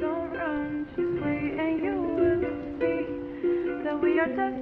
Don't run, just wait and you will see that we are destined.